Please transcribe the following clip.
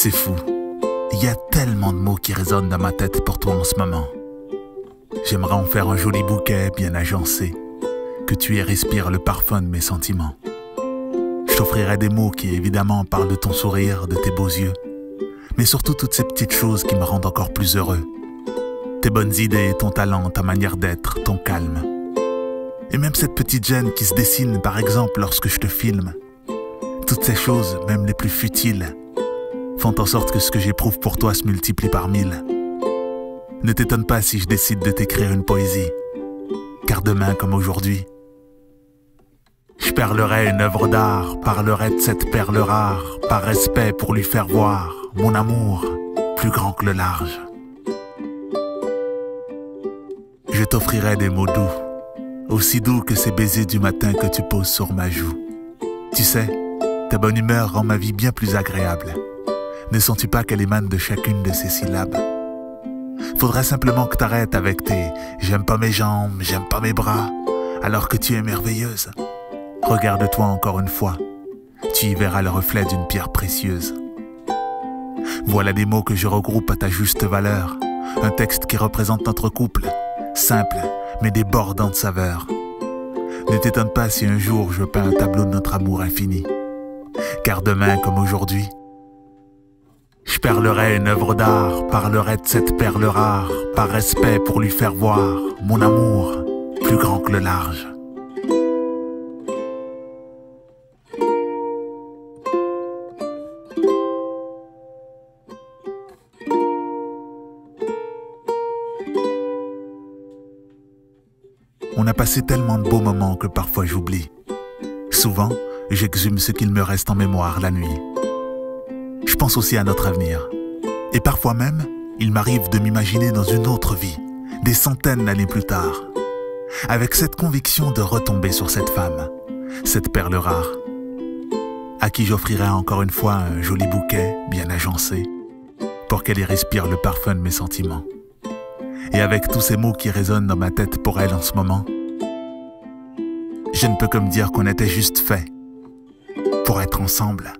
C'est fou. Il y a tellement de mots qui résonnent dans ma tête pour toi en ce moment. J'aimerais en faire un joli bouquet bien agencé, que tu y respires le parfum de mes sentiments. Je t'offrirai des mots qui évidemment parlent de ton sourire, de tes beaux yeux, mais surtout toutes ces petites choses qui me rendent encore plus heureux. Tes bonnes idées, ton talent, ta manière d'être, ton calme. Et même cette petite gêne qui se dessine par exemple lorsque je te filme. Toutes ces choses, même les plus futiles, font en sorte que ce que j'éprouve pour toi se multiplie par mille. Ne t'étonne pas si je décide de t'écrire une poésie, car demain comme aujourd'hui, je perlerai une œuvre d'art, parlerai de cette perle rare, par respect pour lui faire voir mon amour plus grand que le large. Je t'offrirai des mots doux, aussi doux que ces baisers du matin que tu poses sur ma joue. Tu sais, ta bonne humeur rend ma vie bien plus agréable. Ne sens-tu pas qu'elle émane de chacune de ces syllabes? Faudrait simplement que t'arrêtes avec tes j'aime pas mes jambes, j'aime pas mes bras, alors que tu es merveilleuse. Regarde-toi encore une fois, tu y verras le reflet d'une pierre précieuse. Voilà des mots que je regroupe à ta juste valeur, un texte qui représente notre couple, simple mais débordant de saveur. Ne t'étonne pas si un jour je peins un tableau de notre amour infini, car demain comme aujourd'hui, je perlerai une œuvre d'art, parlerai de cette perle rare, par respect pour lui faire voir mon amour plus grand que le large. On a passé tellement de beaux moments que parfois j'oublie. Souvent, j'exhume ce qu'il me reste en mémoire la nuit. Pense aussi à notre avenir. Et parfois même, il m'arrive de m'imaginer dans une autre vie, des centaines d'années plus tard, avec cette conviction de retomber sur cette femme, cette perle rare, à qui j'offrirai encore une fois un joli bouquet bien agencé, pour qu'elle y respire le parfum de mes sentiments. Et avec tous ces mots qui résonnent dans ma tête pour elle en ce moment, je ne peux que me dire qu'on était juste fait pour être ensemble.